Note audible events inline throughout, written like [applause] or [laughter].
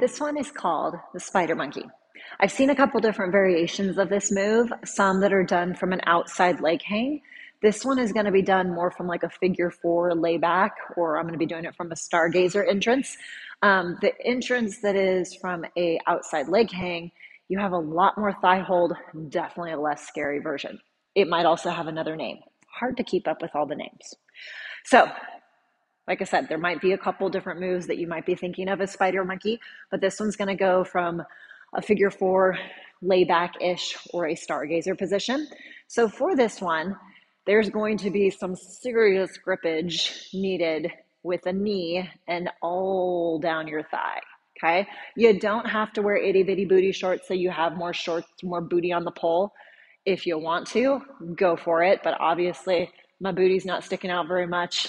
This one is called the spider monkey. I've seen a couple different variations of this move, some that are done from an outside leg hang. This one is going to be done more from like a figure four layback, or I'm going to be doing it from a stargazer entrance. Um, the entrance that is from a outside leg hang, you have a lot more thigh hold, definitely a less scary version. It might also have another name. Hard to keep up with all the names. So like I said, there might be a couple different moves that you might be thinking of as spider monkey, but this one's going to go from a figure four layback ish or a stargazer position. So for this one, there's going to be some serious grippage needed with a knee and all down your thigh. Okay. You don't have to wear itty bitty booty shorts so you have more shorts, more booty on the pole. If you want to, go for it. But obviously, my booty's not sticking out very much.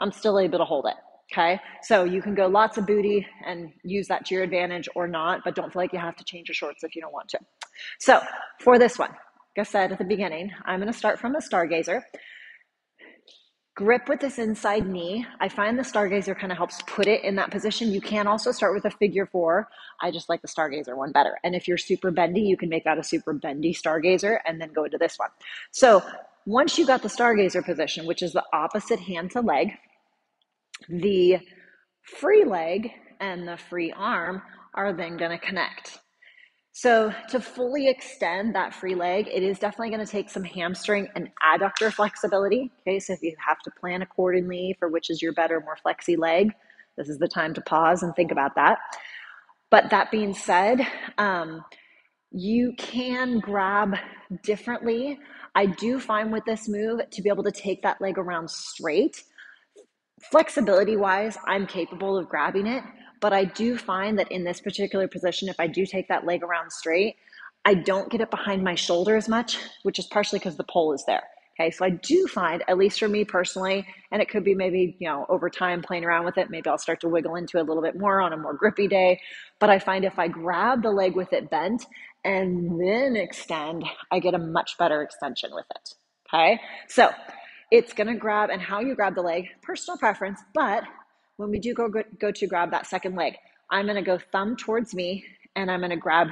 I'm still able to hold it. Okay. So you can go lots of booty and use that to your advantage or not, but don't feel like you have to change your shorts if you don't want to. So for this one, like I said at the beginning, I'm going to start from a stargazer. Grip with this inside knee. I find the stargazer kind of helps put it in that position. You can also start with a figure four. I just like the stargazer one better. And if you're super bendy, you can make that a super bendy stargazer and then go into this one. So once you got the stargazer position, which is the opposite hand to leg, the free leg and the free arm are then going to connect. So, to fully extend that free leg, it is definitely going to take some hamstring and adductor flexibility. Okay, so if you have to plan accordingly for which is your better, more flexy leg, this is the time to pause and think about that. But that being said, um, you can grab differently. I do find with this move to be able to take that leg around straight flexibility wise, I'm capable of grabbing it. But I do find that in this particular position, if I do take that leg around straight, I don't get it behind my shoulder as much, which is partially because the pole is there. Okay, so I do find, at least for me personally, and it could be maybe, you know, over time playing around with it, maybe I'll start to wiggle into a little bit more on a more grippy day. But I find if I grab the leg with it bent and then extend, I get a much better extension with it. Okay, so it's to grab and how you grab the leg personal preference but when we do go go, go to grab that second leg i'm to go thumb towards me and i'm to grab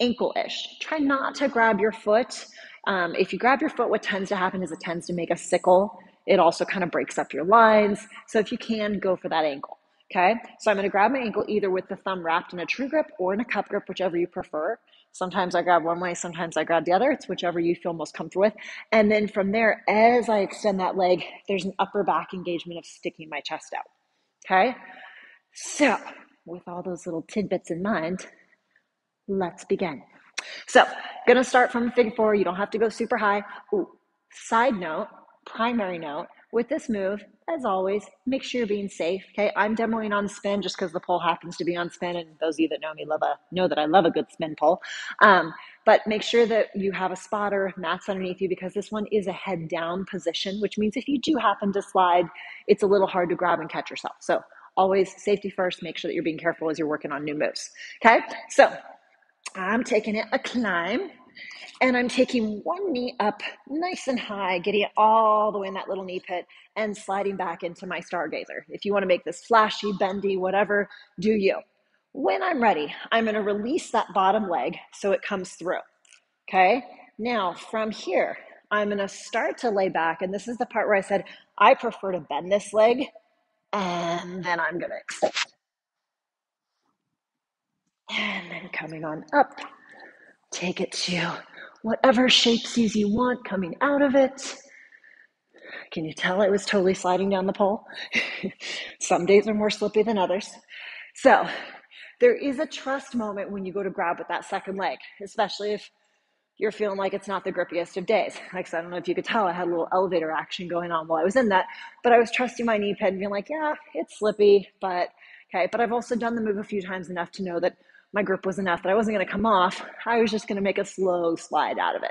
ankle-ish try not to grab your foot um, if you grab your foot what tends to happen is it tends to make a sickle it also kind of breaks up your lines so if you can go for that ankle okay so i'm going to grab my ankle either with the thumb wrapped in a true grip or in a cup grip whichever you prefer Sometimes I grab one way, sometimes I grab the other. It's whichever you feel most comfortable with. And then from there, as I extend that leg, there's an upper back engagement of sticking my chest out. Okay? So, with all those little tidbits in mind, let's begin. So, gonna start from figure four. You don't have to go super high. Ooh, side note, primary note, with this move, as always, make sure you're being safe. Okay, I'm demoing on spin just because the pole happens to be on spin, and those of you that know me love a know that I love a good spin pole. Um, but make sure that you have a spotter, mats underneath you because this one is a head down position, which means if you do happen to slide, it's a little hard to grab and catch yourself. So always safety first. Make sure that you're being careful as you're working on new moves. Okay, so I'm taking it a climb and I'm taking one knee up nice and high, getting it all the way in that little knee pit and sliding back into my stargazer. If you want to make this flashy, bendy, whatever, do you. When I'm ready, I'm going to release that bottom leg so it comes through. Okay. Now from here, I'm going to start to lay back. And this is the part where I said, I prefer to bend this leg. And then I'm going to extend. And then coming on up, take it to whatever shape sees you want coming out of it. Can you tell it was totally sliding down the pole? [laughs] Some days are more slippy than others. So there is a trust moment when you go to grab with that second leg, especially if you're feeling like it's not the grippiest of days. Like I I don't know if you could tell, I had a little elevator action going on while I was in that, but I was trusting my knee pad and being like, yeah, it's slippy, but okay. But I've also done the move a few times enough to know that my grip was enough that I wasn't going to come off. I was just going to make a slow slide out of it.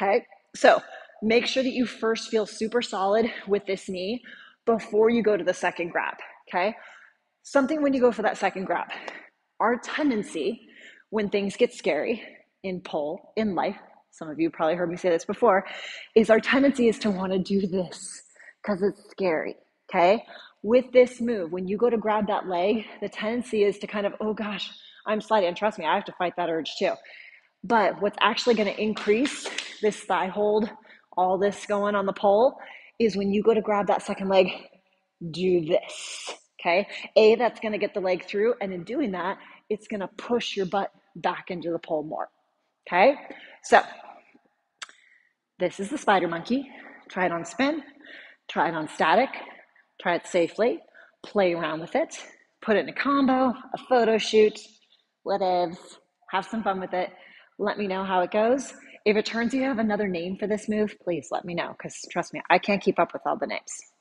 Okay. So make sure that you first feel super solid with this knee before you go to the second grab. Okay. Something when you go for that second grab, our tendency when things get scary in pole, in life, some of you probably heard me say this before, is our tendency is to want to do this because it's scary. Okay. With this move, when you go to grab that leg, the tendency is to kind of, oh gosh, I'm sliding. And trust me, I have to fight that urge too. But what's actually going to increase this thigh hold, all this going on the pole, is when you go to grab that second leg, do this. Okay. A, that's going to get the leg through. And in doing that, it's going to push your butt back into the pole more. Okay. So this is the spider monkey. Try it on spin, try it on static, try it safely, play around with it, put it in a combo, a photo shoot, have some fun with it. Let me know how it goes. If it turns you have another name for this move, please let me know because trust me, I can't keep up with all the names.